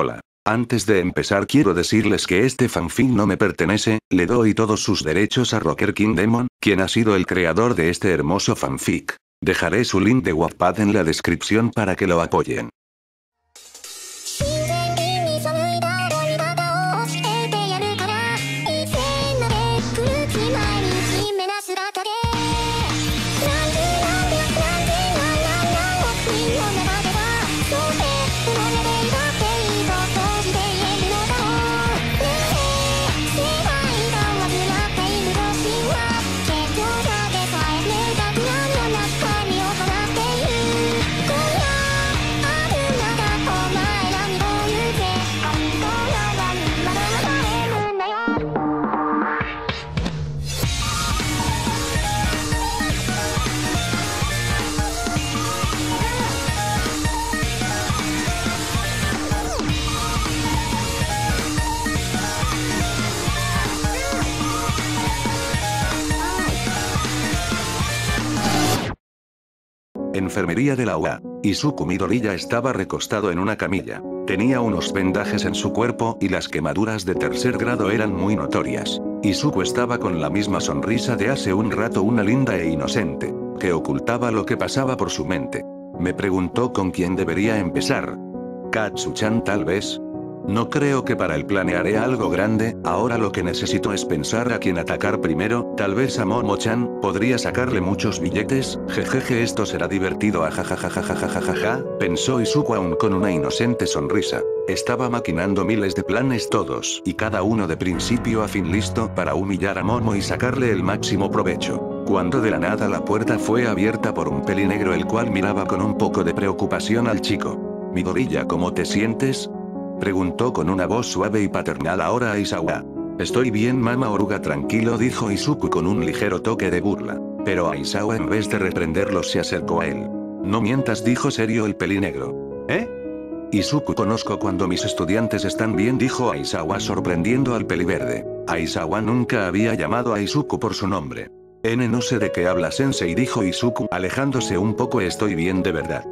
Hola. Antes de empezar quiero decirles que este fanfic no me pertenece, le doy todos sus derechos a Rocker King Demon, quien ha sido el creador de este hermoso fanfic. Dejaré su link de Wattpad en la descripción para que lo apoyen. Enfermería de la UA. Izuku Midoriya estaba recostado en una camilla. Tenía unos vendajes en su cuerpo y las quemaduras de tercer grado eran muy notorias. Izuku estaba con la misma sonrisa de hace un rato, una linda e inocente, que ocultaba lo que pasaba por su mente. Me preguntó con quién debería empezar. Katsu-chan tal vez. No creo que para el planearé algo grande, ahora lo que necesito es pensar a quién atacar primero, tal vez a Momo-chan, podría sacarle muchos billetes, jejeje esto será divertido ajajajajajajaja, pensó Izuku aún con una inocente sonrisa. Estaba maquinando miles de planes todos y cada uno de principio a fin listo para humillar a Momo y sacarle el máximo provecho cuando de la nada la puerta fue abierta por un pelinegro el cual miraba con un poco de preocupación al chico. Midorilla ¿cómo te sientes? Preguntó con una voz suave y paternal ahora a Isawa. Estoy bien mama oruga tranquilo dijo Izuku con un ligero toque de burla. Pero Aisawa en vez de reprenderlo se acercó a él. No mientas dijo serio el pelinegro. ¿Eh? Izuku conozco cuando mis estudiantes están bien dijo Aisawa sorprendiendo al peliverde. Aisawa nunca había llamado a Izuku por su nombre. N no sé de qué habla sensei dijo Izuku alejándose un poco estoy bien de verdad.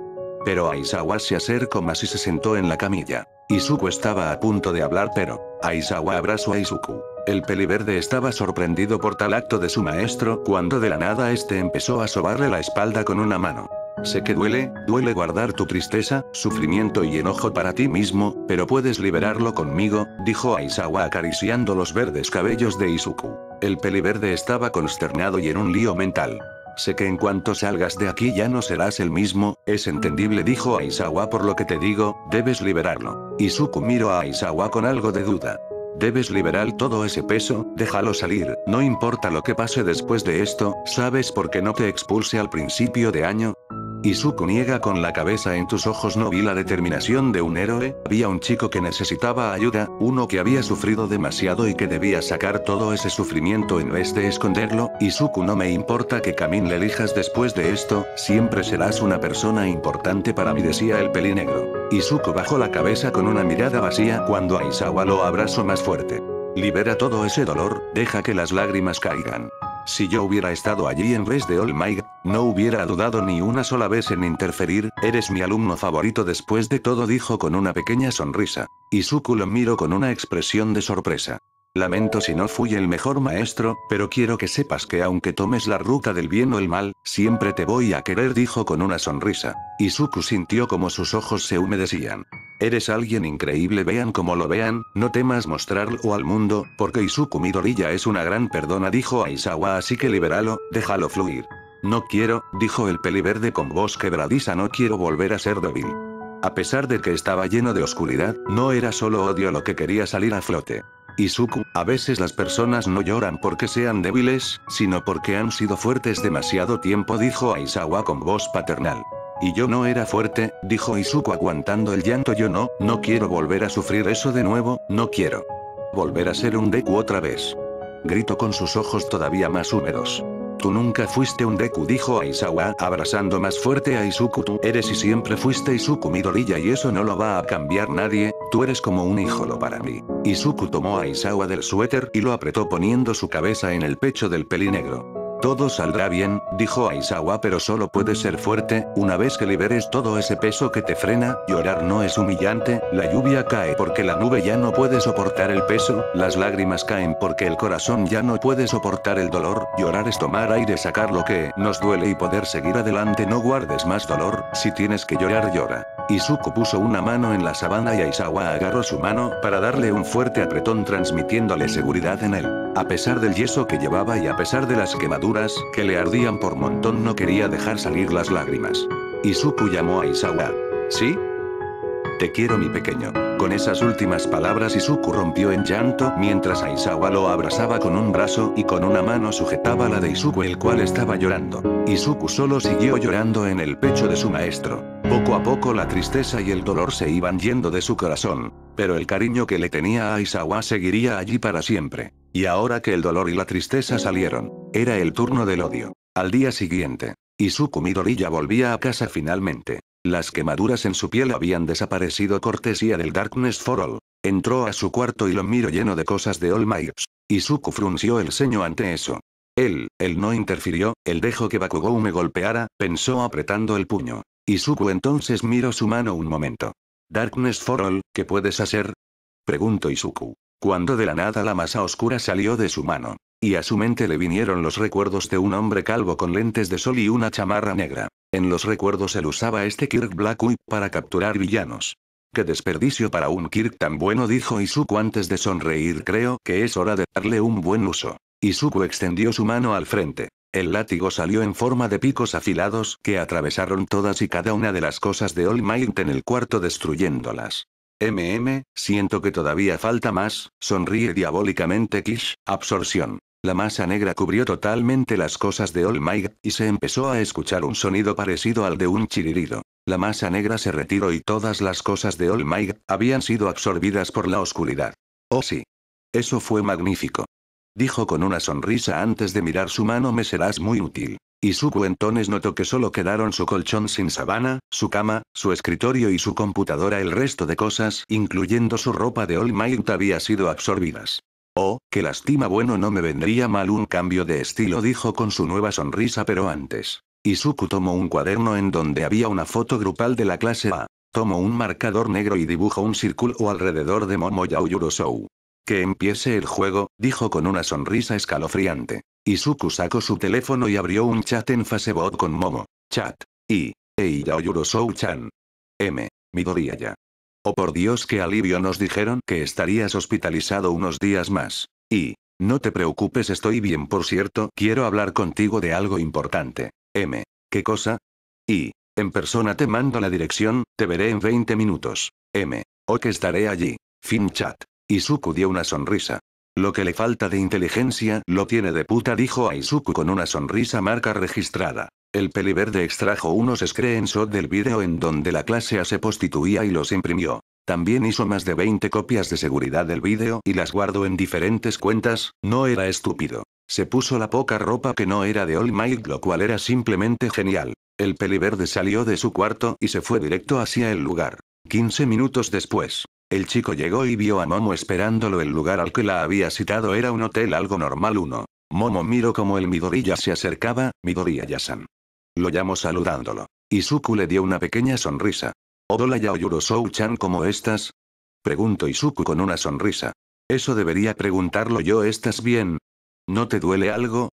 Pero Aisawa se acercó más y se sentó en la camilla. Izuku estaba a punto de hablar pero, Aisawa abrazó a Izuku. El peliverde estaba sorprendido por tal acto de su maestro cuando de la nada este empezó a sobarle la espalda con una mano. Sé que duele, duele guardar tu tristeza, sufrimiento y enojo para ti mismo, pero puedes liberarlo conmigo, dijo Aisawa acariciando los verdes cabellos de Izuku. El peliverde estaba consternado y en un lío mental. Sé que en cuanto salgas de aquí ya no serás el mismo, es entendible dijo Aisawa por lo que te digo, debes liberarlo. Izuku miró a Aisawa con algo de duda. Debes liberar todo ese peso, déjalo salir, no importa lo que pase después de esto, ¿sabes por qué no te expulse al principio de año? Izuku niega con la cabeza en tus ojos no vi la determinación de un héroe, había un chico que necesitaba ayuda, uno que había sufrido demasiado y que debía sacar todo ese sufrimiento en vez de esconderlo, Izuku no me importa que Kamin le elijas después de esto, siempre serás una persona importante para mí decía el pelinegro. Izuku bajó la cabeza con una mirada vacía cuando Aisawa lo abrazó más fuerte. Libera todo ese dolor, deja que las lágrimas caigan. Si yo hubiera estado allí en vez de All no hubiera dudado ni una sola vez en interferir, eres mi alumno favorito después de todo dijo con una pequeña sonrisa. Izuku lo miró con una expresión de sorpresa. Lamento si no fui el mejor maestro, pero quiero que sepas que aunque tomes la ruta del bien o el mal, siempre te voy a querer dijo con una sonrisa. Izuku sintió como sus ojos se humedecían. Eres alguien increíble vean como lo vean, no temas mostrarlo al mundo, porque Izuku Midoriya es una gran perdona dijo Aisawa así que libéralo, déjalo fluir. No quiero, dijo el peliverde con voz quebradiza no quiero volver a ser débil. A pesar de que estaba lleno de oscuridad, no era solo odio lo que quería salir a flote. Izuku, a veces las personas no lloran porque sean débiles, sino porque han sido fuertes demasiado tiempo dijo Aisawa con voz paternal. Y yo no era fuerte, dijo Izuku aguantando el llanto yo no, no quiero volver a sufrir eso de nuevo, no quiero. Volver a ser un Deku otra vez. Gritó con sus ojos todavía más húmedos. Tú nunca fuiste un Deku dijo Aisawa abrazando más fuerte a Izuku tú eres y siempre fuiste Izuku Midoriya y eso no lo va a cambiar nadie, tú eres como un híjolo para mí. Izuku tomó a Aisawa del suéter y lo apretó poniendo su cabeza en el pecho del pelinegro. Todo saldrá bien, dijo Aizawa pero solo puedes ser fuerte, una vez que liberes todo ese peso que te frena, llorar no es humillante, la lluvia cae porque la nube ya no puede soportar el peso, las lágrimas caen porque el corazón ya no puede soportar el dolor, llorar es tomar aire sacar lo que nos duele y poder seguir adelante no guardes más dolor, si tienes que llorar llora. Izuku puso una mano en la sabana y Aizawa agarró su mano para darle un fuerte apretón transmitiéndole seguridad en él. A pesar del yeso que llevaba y a pesar de las quemaduras que le ardían por montón no quería dejar salir las lágrimas. Izuku llamó a Aizawa. ¿Sí? Te quiero mi pequeño. Con esas últimas palabras Izuku rompió en llanto mientras Aizawa lo abrazaba con un brazo y con una mano sujetaba la de Izuku el cual estaba llorando. Izuku solo siguió llorando en el pecho de su maestro. Poco a poco la tristeza y el dolor se iban yendo de su corazón. Pero el cariño que le tenía a Aizawa seguiría allí para siempre. Y ahora que el dolor y la tristeza salieron, era el turno del odio. Al día siguiente, Izuku Midoriya volvía a casa finalmente. Las quemaduras en su piel habían desaparecido cortesía del Darkness for All. Entró a su cuarto y lo miró lleno de cosas de All Might. Izuku frunció el ceño ante eso. Él, él no interfirió, él dejó que Bakugou me golpeara, pensó apretando el puño. Izuku entonces miró su mano un momento. Darkness for All, ¿qué puedes hacer? Preguntó Izuku. Cuando de la nada la masa oscura salió de su mano. Y a su mente le vinieron los recuerdos de un hombre calvo con lentes de sol y una chamarra negra. En los recuerdos él usaba este Kirk Blackwood para capturar villanos. ¡Qué desperdicio para un Kirk tan bueno! dijo Izuku antes de sonreír. Creo que es hora de darle un buen uso. Izuku extendió su mano al frente. El látigo salió en forma de picos afilados que atravesaron todas y cada una de las cosas de All Might en el cuarto destruyéndolas. MM, siento que todavía falta más, sonríe diabólicamente Kish, absorción. La masa negra cubrió totalmente las cosas de All y se empezó a escuchar un sonido parecido al de un chirirido. La masa negra se retiró y todas las cosas de All habían sido absorbidas por la oscuridad. Oh sí. Eso fue magnífico. Dijo con una sonrisa antes de mirar su mano me serás muy útil. Izuku entonces notó que solo quedaron su colchón sin sabana, su cama, su escritorio y su computadora el resto de cosas, incluyendo su ropa de All Might había sido absorbidas. Oh, qué lástima bueno no me vendría mal un cambio de estilo dijo con su nueva sonrisa pero antes. Izuku tomó un cuaderno en donde había una foto grupal de la clase A. Tomó un marcador negro y dibujó un círculo alrededor de Momo Yaoyurosou. Que empiece el juego, dijo con una sonrisa escalofriante. Izuku sacó su teléfono y abrió un chat en Facebook con Momo. Chat. Y. Ei Yaoyurosou-chan. M. Midoriya. Oh por Dios qué alivio nos dijeron que estarías hospitalizado unos días más. Y, no te preocupes estoy bien por cierto, quiero hablar contigo de algo importante. M. ¿Qué cosa? Y, en persona te mando la dirección, te veré en 20 minutos. M. O que estaré allí. Fin chat. Izuku dio una sonrisa. Lo que le falta de inteligencia lo tiene de puta dijo a Izuku con una sonrisa marca registrada. El peliverde extrajo unos screenshots del vídeo en donde la clase A se prostituía y los imprimió. También hizo más de 20 copias de seguridad del vídeo y las guardó en diferentes cuentas, no era estúpido. Se puso la poca ropa que no era de All Might lo cual era simplemente genial. El peliverde salió de su cuarto y se fue directo hacia el lugar. 15 minutos después. El chico llegó y vio a Momo esperándolo el lugar al que la había citado era un hotel algo normal uno. Momo miró como el Midoriya se acercaba, Midoriya-san. Lo llamó saludándolo. Izuku le dio una pequeña sonrisa. ¿Odola Yaoyurosou-chan como estás? Preguntó Izuku con una sonrisa. Eso debería preguntarlo yo ¿estás bien? ¿No te duele algo?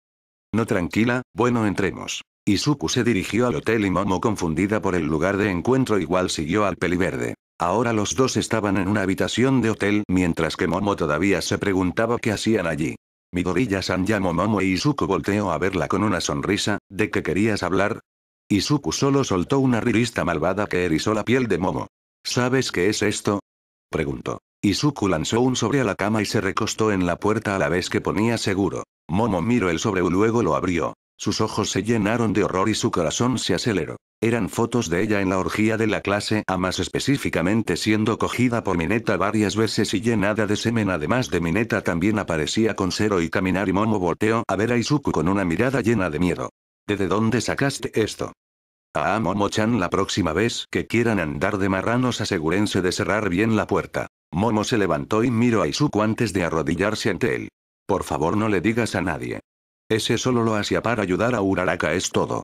No tranquila, bueno entremos. Izuku se dirigió al hotel y Momo confundida por el lugar de encuentro igual siguió al peliverde. Ahora los dos estaban en una habitación de hotel mientras que Momo todavía se preguntaba qué hacían allí. Midoriya-san llamó Momo y Izuku volteó a verla con una sonrisa, ¿de qué querías hablar? Izuku solo soltó una risita malvada que erizó la piel de Momo. ¿Sabes qué es esto? Preguntó. Izuku lanzó un sobre a la cama y se recostó en la puerta a la vez que ponía seguro. Momo miró el sobre y luego lo abrió. Sus ojos se llenaron de horror y su corazón se aceleró. Eran fotos de ella en la orgía de la clase A más específicamente siendo cogida por Mineta varias veces y llenada de semen además de Mineta también aparecía con cero y caminar y Momo volteó a ver a Izuku con una mirada llena de miedo. ¿De, de dónde sacaste esto? Ah Momo-chan la próxima vez que quieran andar de marranos asegúrense de cerrar bien la puerta. Momo se levantó y miró a Izuku antes de arrodillarse ante él. Por favor no le digas a nadie. Ese solo lo hacía para ayudar a Uraraka es todo.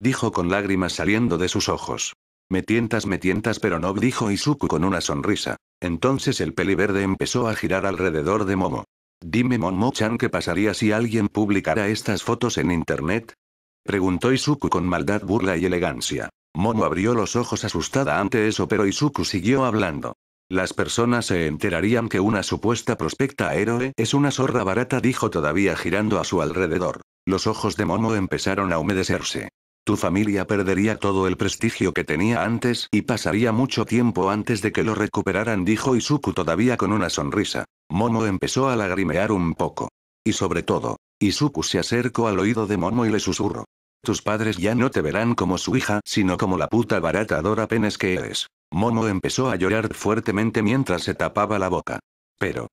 Dijo con lágrimas saliendo de sus ojos. Me tientas, me tientas, pero no, dijo Izuku con una sonrisa. Entonces el peliverde empezó a girar alrededor de Momo. Dime Momo-chan qué pasaría si alguien publicara estas fotos en internet. Preguntó Izuku con maldad, burla y elegancia. Momo abrió los ojos asustada ante eso, pero Izuku siguió hablando. Las personas se enterarían que una supuesta prospecta héroe es una zorra barata, dijo todavía girando a su alrededor. Los ojos de Momo empezaron a humedecerse. Tu familia perdería todo el prestigio que tenía antes y pasaría mucho tiempo antes de que lo recuperaran, dijo Izuku todavía con una sonrisa. Momo empezó a lagrimear un poco. Y sobre todo, Izuku se acercó al oído de Momo y le susurró. Tus padres ya no te verán como su hija, sino como la puta barata adora penes que eres. Momo empezó a llorar fuertemente mientras se tapaba la boca. Pero.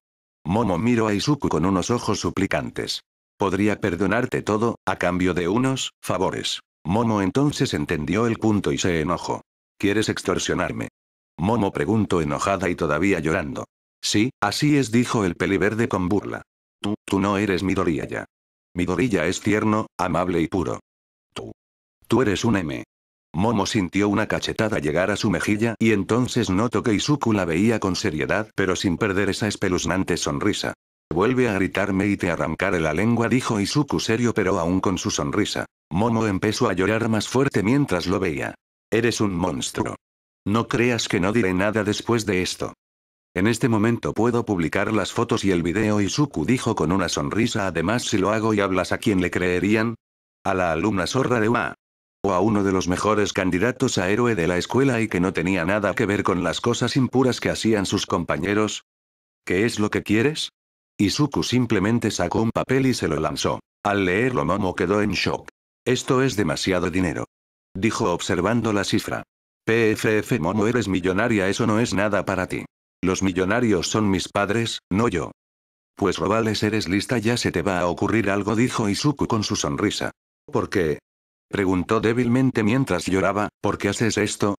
Momo miró a Izuku con unos ojos suplicantes. Podría perdonarte todo, a cambio de unos favores. Momo entonces entendió el punto y se enojó. ¿Quieres extorsionarme? Momo preguntó enojada y todavía llorando. Sí, así es, dijo el peliverde con burla. Tú, tú no eres Midoriya ya. Midoriya es tierno, amable y puro. Tú. Tú eres un M. Momo sintió una cachetada llegar a su mejilla y entonces notó que Izuku la veía con seriedad pero sin perder esa espeluznante sonrisa. Vuelve a gritarme y te arrancaré la lengua, dijo Izuku serio pero aún con su sonrisa. Momo empezó a llorar más fuerte mientras lo veía. Eres un monstruo. No creas que no diré nada después de esto. En este momento puedo publicar las fotos y el video Izuku dijo con una sonrisa además si lo hago y hablas a quién le creerían. A la alumna zorra de UA. O a uno de los mejores candidatos a héroe de la escuela y que no tenía nada que ver con las cosas impuras que hacían sus compañeros. ¿Qué es lo que quieres? Izuku simplemente sacó un papel y se lo lanzó. Al leerlo Momo quedó en shock. Esto es demasiado dinero. Dijo observando la cifra. PFF Momo eres millonaria, eso no es nada para ti. Los millonarios son mis padres, no yo. Pues Robales eres lista, ya se te va a ocurrir algo, dijo Izuku con su sonrisa. ¿Por qué? Preguntó débilmente mientras lloraba, ¿por qué haces esto?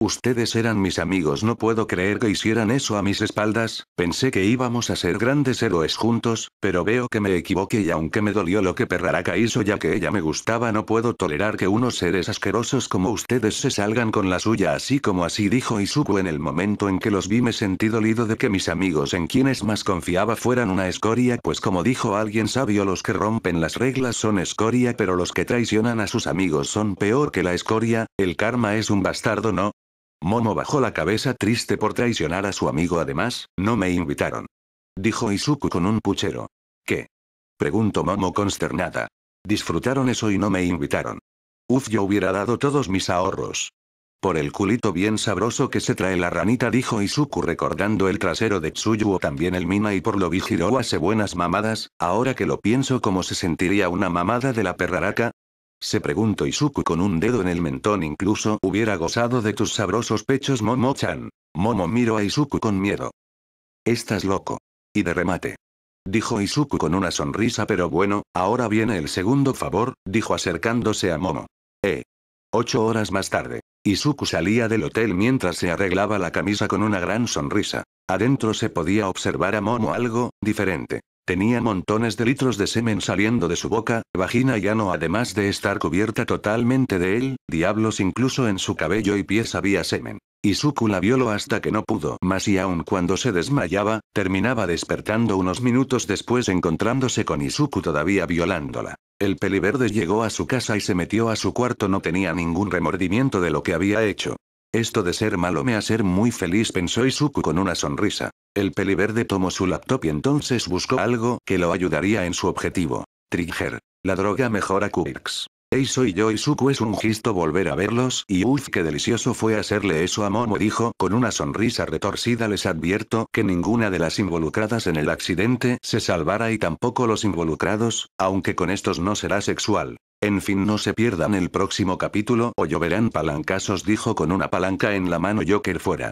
Ustedes eran mis amigos, no puedo creer que hicieran eso a mis espaldas, pensé que íbamos a ser grandes héroes juntos, pero veo que me equivoqué y aunque me dolió lo que Perraraca hizo ya que ella me gustaba no puedo tolerar que unos seres asquerosos como ustedes se salgan con la suya así como así dijo Izuku en el momento en que los vi me sentí dolido de que mis amigos en quienes más confiaba fueran una escoria. Pues como dijo alguien sabio los que rompen las reglas son escoria pero los que traicionan a sus amigos son peor que la escoria, el karma es un bastardo no, Momo bajó la cabeza triste por traicionar a su amigo además, no me invitaron. Dijo Izuku con un puchero. ¿Qué? Preguntó Momo consternada. Disfrutaron eso y no me invitaron. Uf, yo hubiera dado todos mis ahorros. Por el culito bien sabroso que se trae la ranita dijo Izuku recordando el trasero de Tsuyu o también el Mina y por lo vi hace buenas mamadas, ahora que lo pienso cómo se sentiría una mamada de la perraraca, se preguntó Izuku con un dedo en el mentón incluso hubiera gozado de tus sabrosos pechos Momo-chan. Momo miró a Izuku con miedo. Estás loco. Y de remate. Dijo Izuku con una sonrisa pero bueno, ahora viene el segundo favor, dijo acercándose a Momo. Eh. Ocho horas más tarde. Izuku salía del hotel mientras se arreglaba la camisa con una gran sonrisa. Adentro se podía observar a Momo algo, diferente. Tenía montones de litros de semen saliendo de su boca, vagina y ano además de estar cubierta totalmente de él, diablos incluso en su cabello y pies había semen. Izuku la violó hasta que no pudo más y aun cuando se desmayaba, terminaba despertando unos minutos después encontrándose con Izuku todavía violándola. El peliverde llegó a su casa y se metió a su cuarto no tenía ningún remordimiento de lo que había hecho. Esto de ser malo me hace muy feliz pensó Izuku con una sonrisa. El peliverde tomó su laptop y entonces buscó algo que lo ayudaría en su objetivo. Trigger. La droga mejora Quirks. Hey soy yo Izuku es un gisto volver a verlos y uff qué delicioso fue hacerle eso a Momo dijo con una sonrisa retorcida les advierto que ninguna de las involucradas en el accidente se salvará y tampoco los involucrados, aunque con estos no será sexual. En fin no se pierdan el próximo capítulo o lloverán palancazos dijo con una palanca en la mano Joker fuera.